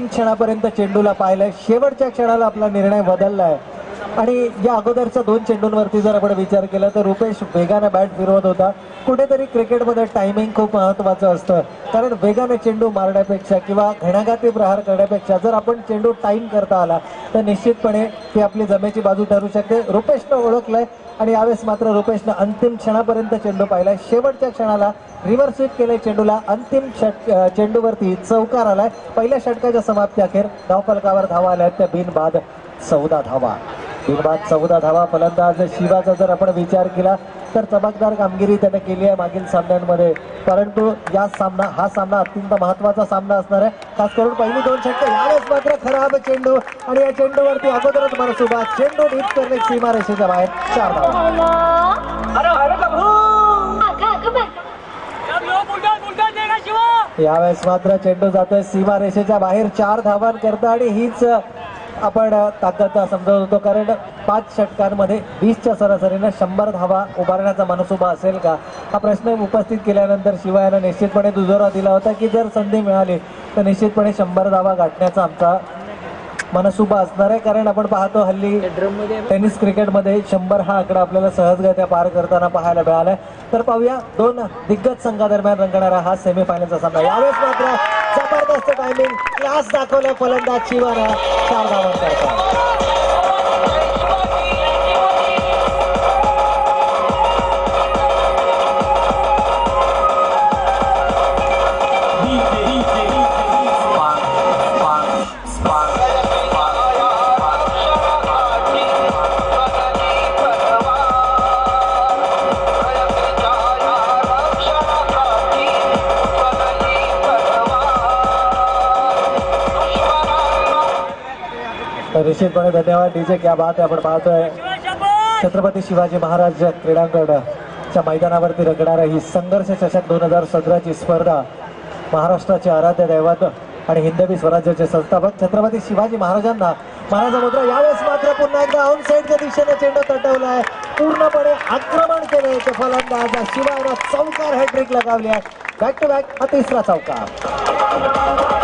क्षणापर्यंत चेंडूला पाहिलंय. शेवटच्या क्षणाला आपला निर्णय बदललाय. आणि या अगोदरच्या दोन चेंडूंवरती जर आपण विचार केला तर रुपेश वेगाने बॅट फिरवत होता. कुठेतरी क्रिकेटमध्ये टायमिंग खूप महत्वाचं असतं. कारण वेगाने चेंडू मारण्यापेक्षा किंवा घणाघाती प्रहार करण्यापेक्षा जर आपण चेंडू टाईम करता आला तर निश्चितपणे ती आपली जमेची बाजू ठरू शकते. रुपेशनं ओळखलंय आणि यावेळेस मात्र रुपेशनं अंतिम क्षणापर्यंत चेंडू पाहिलाय. शेवटच्या क्षणाला रिव्हर्स स्वीप केलंय चेंडूला. अंतिम षट चेंडूवरती चौकार आलाय. पहिल्या षटकाच्या समाप्ती अखेर धावफलकावर धावा आल्या त्या बिनबाद चौदा धावा. बिनबाद चौदा धावा फलंदाज. शिवाचा जर आपण विचार केला तर चमकदार कामगिरी त्याने केली आहे मागील सामन्यांमध्ये. परंतु या सामना हा सामना अत्यंत महत्त्वाचा सामना असणार आहे. खास करून पहिली दोन षटकं यावेळेस मात्र खराब चेंडू. आणि या चेंडूवरती अगोदरच मनसुबा चेंडू डीप करणे सीमा रेषेच्या बाहेर. चार धावा. यावेळेस मात्र चेंडू जातोय सीमा रेषेच्या बाहेर. चार धावांकरता आणि हीच आपण ताकद समजत होतो कारण पाच षटकांमध्ये वीसच्या सरासरीनं शंभर धावा उभारण्याचा मनसुबा असेल का? हा प्रश्न उपस्थित केल्यानंतर शिवायनं निश्चितपणे दुजोरा दिला होता की जर संधी मिळाली तर निश्चितपणे शंभर धावा गाठण्याचा आमचा मनसुबा असणार आहे. कारण आपण पाहतो हल्ली टेनिस क्रिकेटमध्ये शंभर हा आकडा आपल्याला सहजगत्या पार करताना पाहायला मिळालाय. तर पाहूया दोन दिग्गज संघादरम्यान रंगणारा हा सेमीफायनलचा सामना. यावेळेस मात्र जबरदस्त टायमिंग क्लास दाखवलाय फलंदाज शिवाना. चार धावांकरता. तर निश्चितपणे धन्यवाद. डीजे क्या बात आहे आपण पाहतोय. छत्रपती शिवाजी महाराज क्रीडांगणच्या मैदानावरती रंगणारा ही संघर्ष चषक दोन हजार सतराची स्पर्धा महाराष्ट्राचे आराध्य दैवत आणि हिंदवी स्वराज्याचे संस्थापक छत्रपती शिवाजी महाराजांना महाराजा मुद्रा यावेळेस मात्र पुन्हा एकदा ऑन साईडच्या दिशेने चेंडू आहे पूर्णपणे आक्रमण केले ते फलंदाज. शिवायला चौकार हॅट्रिक लगावली आहे. बॅक टू बॅक हा तिसरा चौकार.